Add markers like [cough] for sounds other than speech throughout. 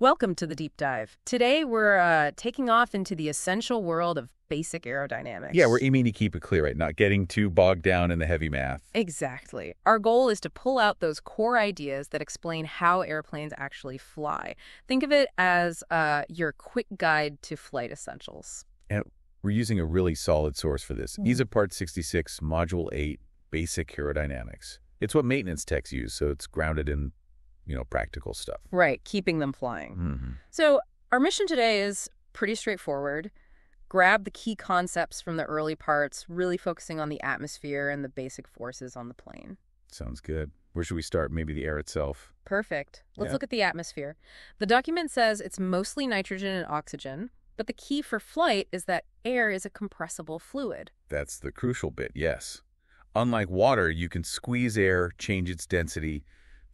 Welcome to the deep dive. Today we're uh, taking off into the essential world of basic aerodynamics. Yeah, we're aiming to keep it clear, right? Not getting too bogged down in the heavy math. Exactly. Our goal is to pull out those core ideas that explain how airplanes actually fly. Think of it as uh, your quick guide to flight essentials. And we're using a really solid source for this. Mm. EASA Part 66, Module 8, Basic Aerodynamics. It's what maintenance techs use, so it's grounded in, you know, practical stuff. Right, keeping them flying. hmm So our mission today is pretty straightforward. Grab the key concepts from the early parts, really focusing on the atmosphere and the basic forces on the plane. Sounds good. Where should we start? Maybe the air itself. Perfect. Let's Yeah. look at the atmosphere. The document says it's mostly nitrogen and oxygen, but the key for flight is that air is a compressible fluid. That's the crucial bit, yes. Unlike water, you can squeeze air, change its density.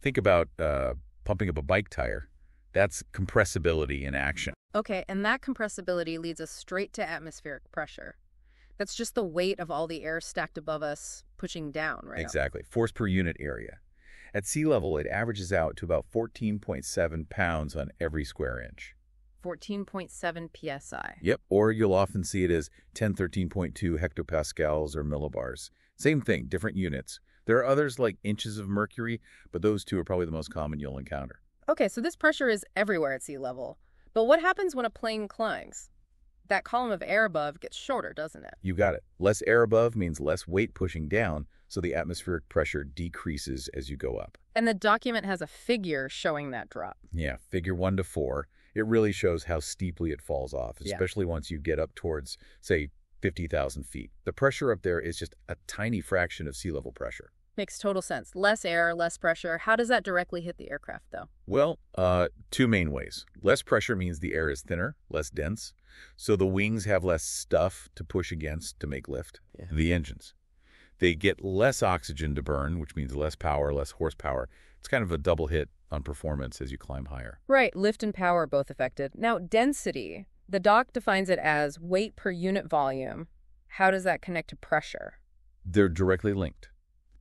Think about uh, pumping up a bike tire. That's compressibility in action. Okay, and that compressibility leads us straight to atmospheric pressure. That's just the weight of all the air stacked above us pushing down, right? Exactly. Force per unit area. At sea level, it averages out to about 14.7 pounds on every square inch. 14.7 psi. Yep. Or you'll often see it as 10, 13.2 hectopascals or millibars. Same thing, different units. There are others like inches of mercury, but those two are probably the most common you'll encounter. Okay, so this pressure is everywhere at sea level. But what happens when a plane climbs? That column of air above gets shorter, doesn't it? You got it. Less air above means less weight pushing down, so the atmospheric pressure decreases as you go up. And the document has a figure showing that drop. Yeah, figure 1 to 4. It really shows how steeply it falls off, Yeah. especially once you get up towards, say, 50,000 feet. The pressure up there is just a tiny fraction of sea level pressure. Makes total sense. Less air, less pressure. How does that directly hit the aircraft, though? Well, uh, two main ways. Less pressure means the air is thinner, less dense, so the wings have less stuff to push against to make lift. Yeah. The engines. They get less oxygen to burn, which means less power, less horsepower. It's kind of a double hit on performance as you climb higher. Right, lift and power are both affected. Now, density. The doc defines it as weight per unit volume. How does that connect to pressure? They're directly linked.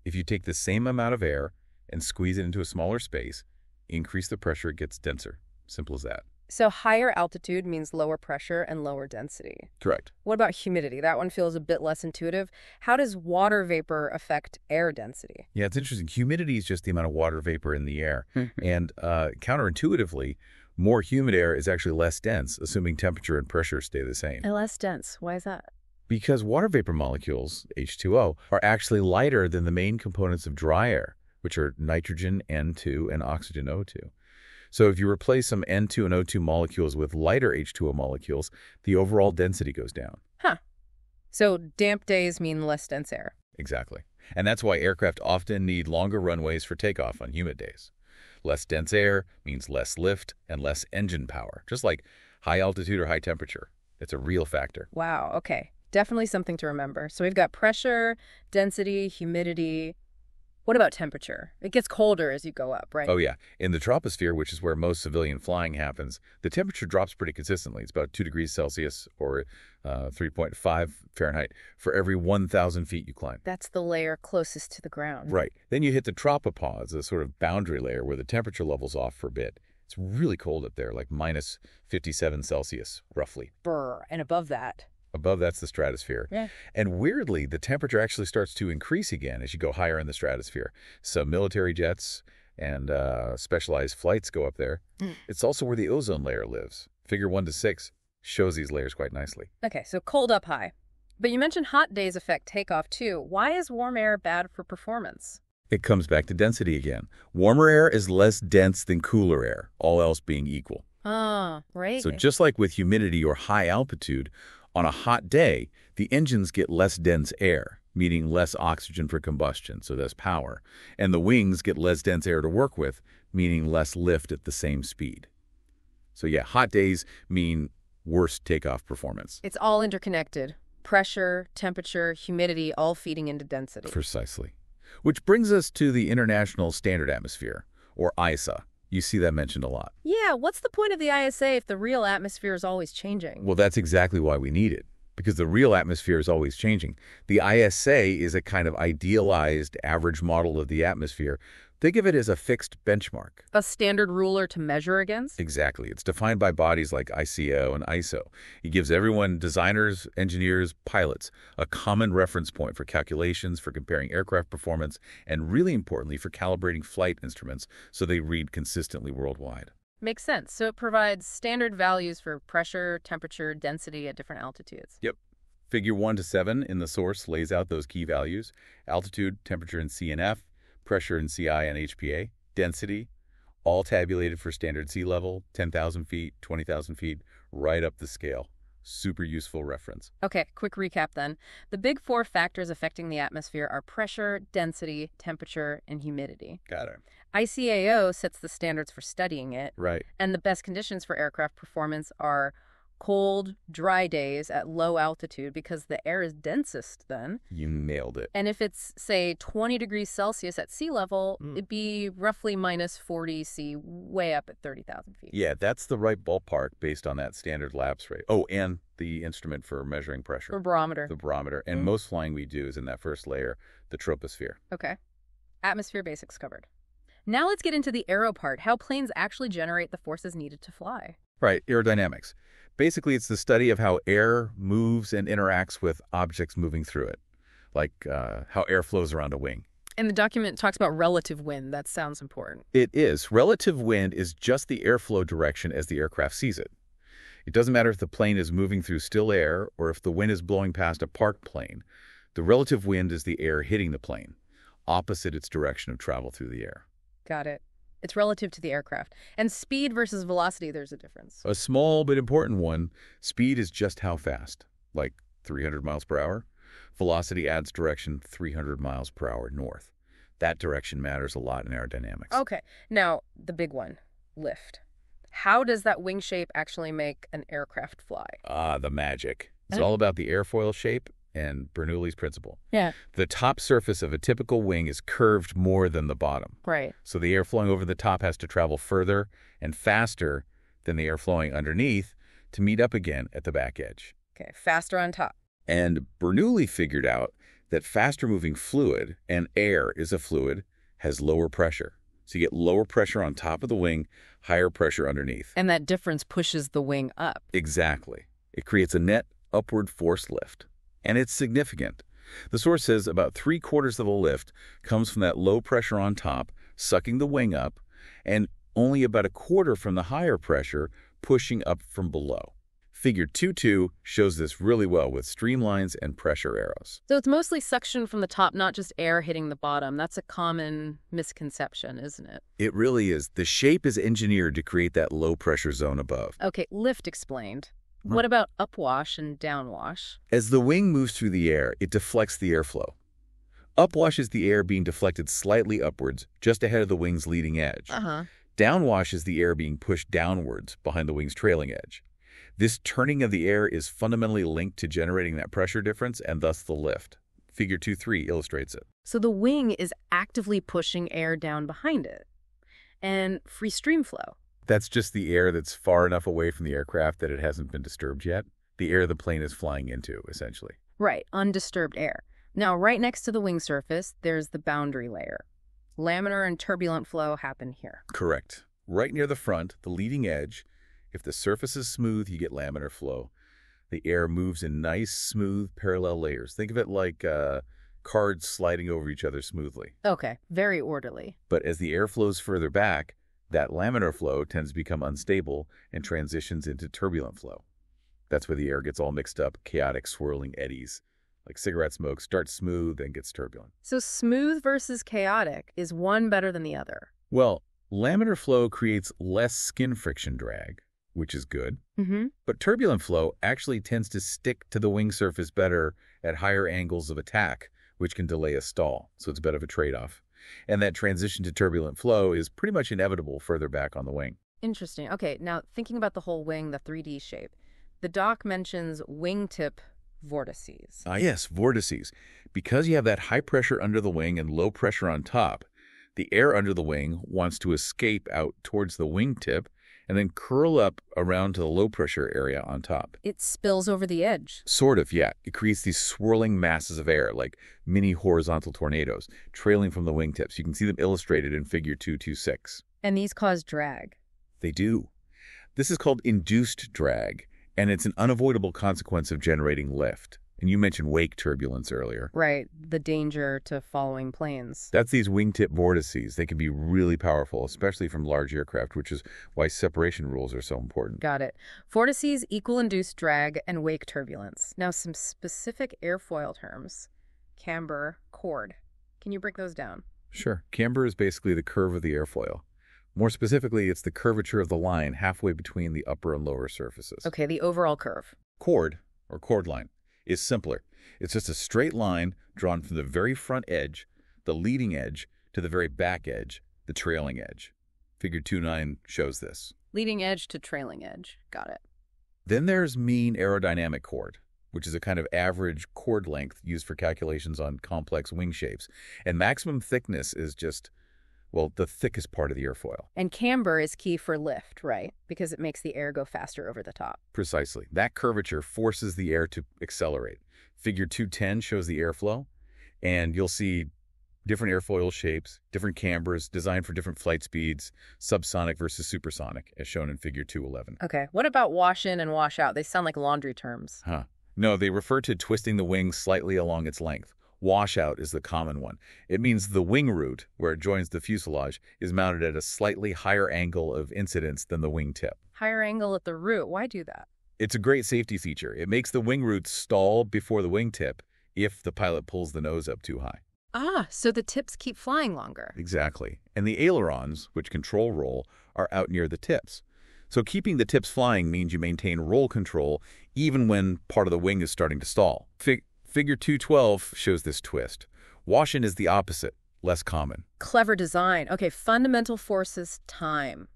If you take the same amount of air and squeeze it into a smaller space, increase the pressure, it gets denser. Simple as that. So higher altitude means lower pressure and lower density. Correct. What about humidity? That one feels a bit less intuitive. How does water vapor affect air density? Yeah, it's interesting. Humidity is just the amount of water vapor in the air. and uh, counterintuitively, more humid air is actually less dense, assuming temperature and pressure stay the same. And less dense. Why is that? Because water vapor molecules, H2O, are actually lighter than the main components of dry air, which are nitrogen, N2, and oxygen, O2. So if you replace some N2 and O2 molecules with lighter H2O molecules, the overall density goes down. Huh. So damp days mean less dense air. Exactly. And that's why aircraft often need longer runways for takeoff on humid days. Less dense air means less lift and less engine power, just like high altitude or high temperature. It's a real factor. Wow, okay. Definitely something to remember. So we've got pressure, density, humidity. What about temperature? It gets colder as you go up, right? Oh, yeah. In the troposphere, which is where most civilian flying happens, the temperature drops pretty consistently. It's about 2 degrees Celsius or uh, 3.5 Fahrenheit for every 1,000 feet you climb. That's the layer closest to the ground. Right. Then you hit the tropopause, a sort of boundary layer where the temperature level's off for a bit. It's really cold up there, like minus 57 Celsius, roughly. Brr. And above that. Above that's the stratosphere. Yeah. And weirdly, the temperature actually starts to increase again as you go higher in the stratosphere. So military jets and uh, specialized flights go up there. Mm. It's also where the ozone layer lives. Figure 1 to 6 shows these layers quite nicely. Okay, so cold up high. But you mentioned hot days affect takeoff too. Why is warm air bad for performance? It comes back to density again. Warmer air is less dense than cooler air, all else being equal. Ah, right. So just like with humidity or high altitude, on a hot day, the engines get less dense air, meaning less oxygen for combustion, so less power. And the wings get less dense air to work with, meaning less lift at the same speed. So yeah, hot days mean worse takeoff performance. It's all interconnected. Pressure, temperature, humidity, all feeding into density. Precisely. Which brings us to the International Standard Atmosphere, or ISA. You see that mentioned a lot. Yeah, what's the point of the ISA if the real atmosphere is always changing? Well, that's exactly why we need it, because the real atmosphere is always changing. The ISA is a kind of idealized average model of the atmosphere, Think of it as a fixed benchmark. A standard ruler to measure against? Exactly. It's defined by bodies like ICAO and ISO. It gives everyone, designers, engineers, pilots, a common reference point for calculations, for comparing aircraft performance, and really importantly, for calibrating flight instruments so they read consistently worldwide. Makes sense. So it provides standard values for pressure, temperature, density at different altitudes. Yep. Figure 1 to 7 in the source lays out those key values, altitude, temperature and CNF, pressure in CI and HPA, density, all tabulated for standard sea level, 10,000 feet, 20,000 feet, right up the scale. Super useful reference. Okay, quick recap then. The big four factors affecting the atmosphere are pressure, density, temperature, and humidity. Got it. ICAO sets the standards for studying it, Right. and the best conditions for aircraft performance are cold, dry days at low altitude because the air is densest then. You nailed it. And if it's, say, 20 degrees Celsius at sea level, Mm. it'd be roughly minus 40 C, way up at 30,000 feet. Yeah, that's the right ballpark based on that standard lapse rate. Oh, and the instrument for measuring pressure. The barometer. the barometer. And Mm. most flying we do is in that first layer, the troposphere. Okay. Atmosphere basics covered. Now let's get into the aero part, how planes actually generate the forces needed to fly. Right, aerodynamics. Basically, it's the study of how air moves and interacts with objects moving through it, like uh, how air flows around a wing. And the document talks about relative wind. That sounds important. It is. Relative wind is just the airflow direction as the aircraft sees it. It doesn't matter if the plane is moving through still air or if the wind is blowing past a parked plane. The relative wind is the air hitting the plane, opposite its direction of travel through the air. Got it. It's relative to the aircraft. And speed versus velocity, there's a difference. A small but important one, speed is just how fast, like 300 miles per hour. Velocity adds direction 300 miles per hour north. That direction matters a lot in aerodynamics. Okay. Now, the big one lift. How does that wing shape actually make an aircraft fly? Ah, the magic. It's [laughs] all about the airfoil shape and Bernoulli's principle. Yeah. The top surface of a typical wing is curved more than the bottom. Right. So the air flowing over the top has to travel further and faster than the air flowing underneath to meet up again at the back edge. Okay. Faster on top. And Bernoulli figured out that faster moving fluid, and air is a fluid, has lower pressure. So you get lower pressure on top of the wing, higher pressure underneath. And that difference pushes the wing up. Exactly. It creates a net upward force lift. And it's significant. The source says about three quarters of the lift comes from that low pressure on top, sucking the wing up, and only about a quarter from the higher pressure, pushing up from below. Figure 2-2 shows this really well with streamlines and pressure arrows. So it's mostly suction from the top, not just air hitting the bottom. That's a common misconception, isn't it? It really is. The shape is engineered to create that low pressure zone above. Okay, lift explained. Huh. What about upwash and downwash? As the wing moves through the air, it deflects the airflow. Upwash is the air being deflected slightly upwards, just ahead of the wing's leading edge. Uh-huh. Downwash is the air being pushed downwards, behind the wing's trailing edge. This turning of the air is fundamentally linked to generating that pressure difference and thus the lift. Figure 2.3 illustrates it. So the wing is actively pushing air down behind it. And free stream flow. That's just the air that's far enough away from the aircraft that it hasn't been disturbed yet. The air the plane is flying into, essentially. Right, undisturbed air. Now, right next to the wing surface, there's the boundary layer. Laminar and turbulent flow happen here. Correct. Right near the front, the leading edge, if the surface is smooth, you get laminar flow. The air moves in nice, smooth, parallel layers. Think of it like uh, cards sliding over each other smoothly. Okay, very orderly. But as the air flows further back, that laminar flow tends to become unstable and transitions into turbulent flow. That's where the air gets all mixed up, chaotic, swirling eddies. Like cigarette smoke starts smooth and gets turbulent. So smooth versus chaotic, is one better than the other? Well, laminar flow creates less skin friction drag, which is good. Mm-hmm. But turbulent flow actually tends to stick to the wing surface better at higher angles of attack, which can delay a stall. So it's a bit of a trade-off. And that transition to turbulent flow is pretty much inevitable further back on the wing. Interesting. Okay, now thinking about the whole wing, the 3D shape, the doc mentions wingtip vortices. Ah, yes, vortices. Because you have that high pressure under the wing and low pressure on top, the air under the wing wants to escape out towards the wingtip and then curl up around to the low-pressure area on top. It spills over the edge. Sort of, yeah. It creates these swirling masses of air, like mini horizontal tornadoes, trailing from the wingtips. You can see them illustrated in Figure 226. And these cause drag. They do. This is called induced drag, and it's an unavoidable consequence of generating lift. And you mentioned wake turbulence earlier. Right, the danger to following planes. That's these wingtip vortices. They can be really powerful, especially from large aircraft, which is why separation rules are so important. Got it. Vortices equal induced drag and wake turbulence. Now, some specific airfoil terms. Camber, chord. Can you break those down? Sure. Camber is basically the curve of the airfoil. More specifically, it's the curvature of the line halfway between the upper and lower surfaces. Okay, the overall curve. Chord, or chord line, is simpler. It's just a straight line drawn from the very front edge, the leading edge, to the very back edge, the trailing edge. Figure 2.9 shows this. Leading edge to trailing edge. Got it. Then there's mean aerodynamic chord, which is a kind of average chord length used for calculations on complex wing shapes. And maximum thickness is just, well, the thickest part of the airfoil. And camber is key for lift, right? Because it makes the air go faster over the top. Precisely. That curvature forces the air to accelerate. Figure 210 shows the airflow, and you'll see different airfoil shapes, different cambers designed for different flight speeds, subsonic versus supersonic, as shown in Figure 211. Okay, what about wash in and wash out? They sound like laundry terms. Huh. No, they refer to twisting the wing slightly along its length. Washout is the common one. It means the wing root, where it joins the fuselage, is mounted at a slightly higher angle of incidence than the wing tip. Higher angle at the root. Why do that? It's a great safety feature. It makes the wing root stall before the wingtip if the pilot pulls the nose up too high. Ah, so the tips keep flying longer. Exactly. And the ailerons, which control roll, are out near the tips. So keeping the tips flying means you maintain roll control even when part of the wing is starting to stall. Fig figure 212 shows this twist. Wash-in is the opposite, less common. Clever design. Okay, fundamental forces, time.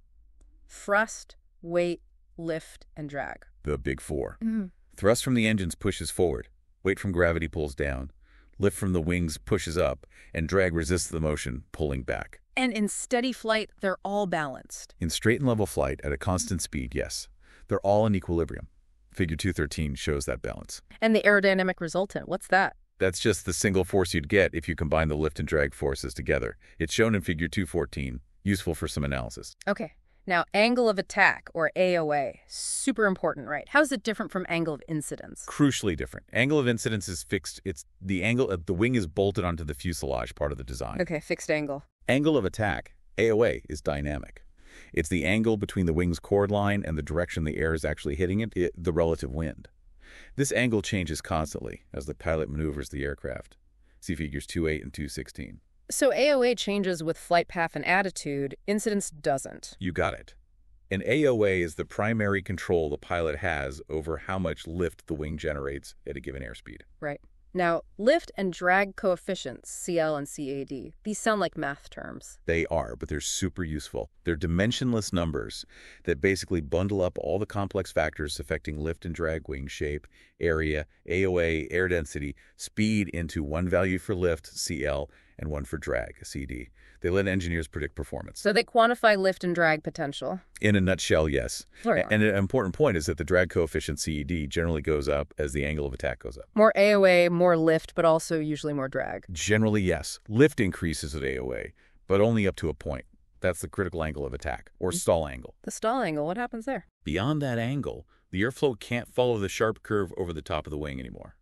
Thrust, weight, lift, and drag. The big four. Mm. Thrust from the engines pushes forward. Weight from gravity pulls down. Lift from the wings pushes up. And drag resists the motion, pulling back. And in steady flight, they're all balanced. In straight and level flight, at a constant speed, yes. They're all in equilibrium. Figure 213 shows that balance. And the aerodynamic resultant, what's that? That's just the single force you'd get if you combine the lift and drag forces together. It's shown in Figure 214, useful for some analysis. Okay. Now, angle of attack, or AOA, super important, right? How's it different from angle of incidence? Crucially different. Angle of incidence is fixed. It's the angle of the wing is bolted onto the fuselage part of the design. Okay, fixed angle. Angle of attack, AOA, is dynamic. It's the angle between the wing's chord line and the direction the air is actually hitting it, it, the relative wind. This angle changes constantly as the pilot maneuvers the aircraft. See figures 2.8 and 2.16. So AOA changes with flight path and attitude, incidence doesn't. You got it. An AOA is the primary control the pilot has over how much lift the wing generates at a given airspeed. Right. Now, lift and drag coefficients, CL and CD, these sound like math terms. They are, but they're super useful. They're dimensionless numbers that basically bundle up all the complex factors affecting lift and drag wing shape, area, AOA, air density, speed into one value for lift, CL, and one for drag, CD. They let engineers predict performance. So they quantify lift and drag potential. In a nutshell, yes. Right. And an important point is that the drag coefficient CD generally goes up as the angle of attack goes up. More AOA, more lift, but also usually more drag. Generally, yes. Lift increases at AOA, but only up to a point. That's the critical angle of attack, or hmm. stall angle. The stall angle, what happens there? Beyond that angle, the airflow can't follow the sharp curve over the top of the wing anymore.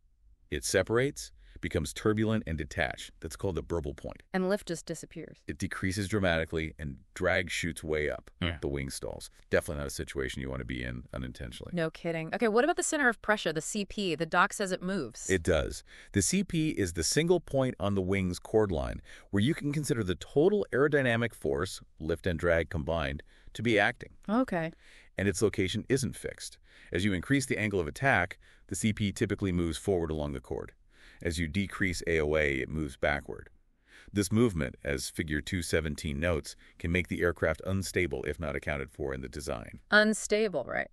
It separates, becomes turbulent and detached. That's called the burble point. And lift just disappears. It decreases dramatically and drag shoots way up. Yeah. The wing stalls. Definitely not a situation you want to be in unintentionally. No kidding. Okay, what about the center of pressure, the CP? The doc says it moves. It does. The CP is the single point on the wing's chord line where you can consider the total aerodynamic force, lift and drag combined, to be acting. Okay. And its location isn't fixed. As you increase the angle of attack, the CP typically moves forward along the chord. As you decrease AOA, it moves backward. This movement, as figure 217 notes, can make the aircraft unstable if not accounted for in the design. Unstable, right.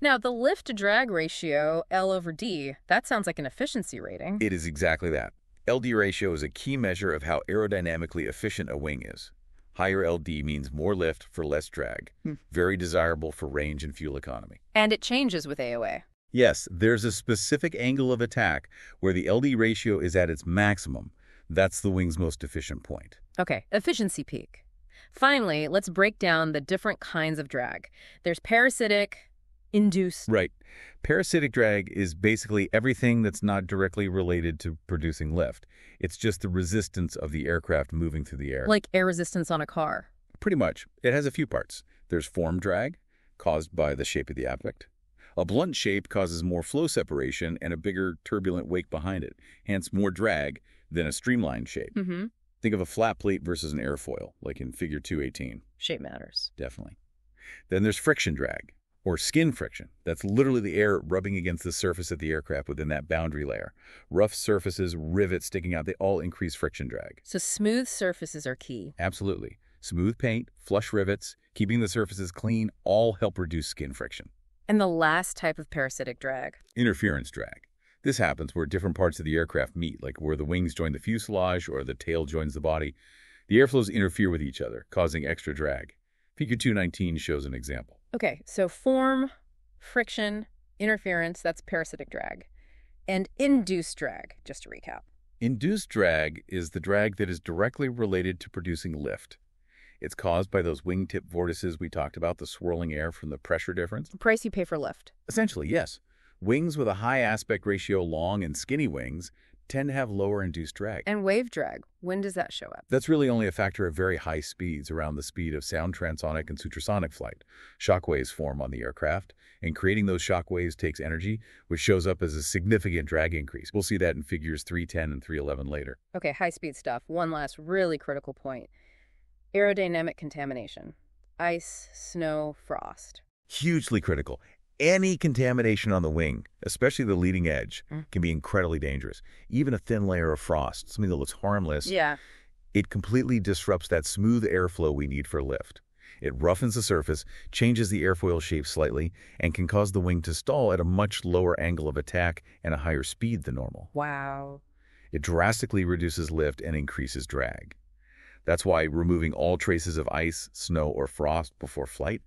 Now, the lift to drag ratio, L over D, that sounds like an efficiency rating. It is exactly that. LD ratio is a key measure of how aerodynamically efficient a wing is. Higher LD means more lift for less drag. Hmm. Very desirable for range and fuel economy. And it changes with AOA. Yes, there's a specific angle of attack where the LD ratio is at its maximum. That's the wing's most efficient point. Okay, efficiency peak. Finally, let's break down the different kinds of drag. There's parasitic, induced. Right. Parasitic drag is basically everything that's not directly related to producing lift. It's just the resistance of the aircraft moving through the air. Like air resistance on a car. Pretty much. It has a few parts. There's form drag, caused by the shape of the aspect. A blunt shape causes more flow separation and a bigger turbulent wake behind it, hence more drag than a streamlined shape. Mm-hmm. Think of a flat plate versus an airfoil, like in Figure 218. Shape matters. Definitely. Then there's friction drag, or skin friction. That's literally the air rubbing against the surface of the aircraft within that boundary layer. Rough surfaces, rivets sticking out, they all increase friction drag. So smooth surfaces are key. Absolutely. Smooth paint, flush rivets, keeping the surfaces clean all help reduce skin friction. And the last type of parasitic drag. Interference drag. This happens where different parts of the aircraft meet, like where the wings join the fuselage or the tail joins the body. The airflows interfere with each other, causing extra drag. Figure 219 shows an example. Okay, so form, friction, interference, that's parasitic drag. And induced drag, just to recap. Induced drag is the drag that is directly related to producing lift. It's caused by those wingtip vortices we talked about, the swirling air from the pressure difference. Price you pay for lift. Essentially, yes. Wings with a high aspect ratio long and skinny wings tend to have lower induced drag. And wave drag, when does that show up? That's really only a factor of very high speeds, around the speed of sound transonic and supersonic flight. Shock waves form on the aircraft, and creating those shock waves takes energy, which shows up as a significant drag increase. We'll see that in figures 310 and 311 later. Okay, high-speed stuff. One last really critical point. Aerodynamic contamination. Ice, snow, frost. Hugely critical. Any contamination on the wing, especially the leading edge, Mm. can be incredibly dangerous. Even a thin layer of frost, something that looks harmless, Yeah. it completely disrupts that smooth airflow we need for lift. It roughens the surface, changes the airfoil shape slightly, and can cause the wing to stall at a much lower angle of attack and a higher speed than normal. Wow. It drastically reduces lift and increases drag. That's why removing all traces of ice, snow, or frost before flight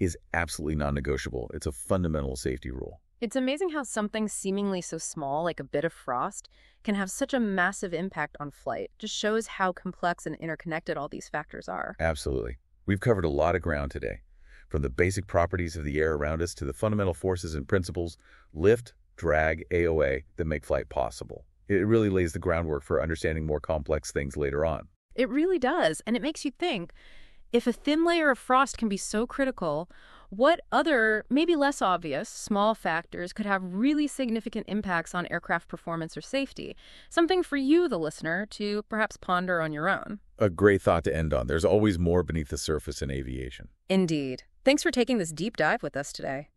is absolutely non-negotiable. It's a fundamental safety rule. It's amazing how something seemingly so small, like a bit of frost, can have such a massive impact on flight. Just shows how complex and interconnected all these factors are. Absolutely. We've covered a lot of ground today, from the basic properties of the air around us to the fundamental forces and principles, lift, drag, AOA, that make flight possible. It really lays the groundwork for understanding more complex things later on. It really does, and it makes you think, if a thin layer of frost can be so critical, what other, maybe less obvious, small factors could have really significant impacts on aircraft performance or safety? Something for you, the listener, to perhaps ponder on your own. A great thought to end on. There's always more beneath the surface in aviation. Indeed. Thanks for taking this deep dive with us today.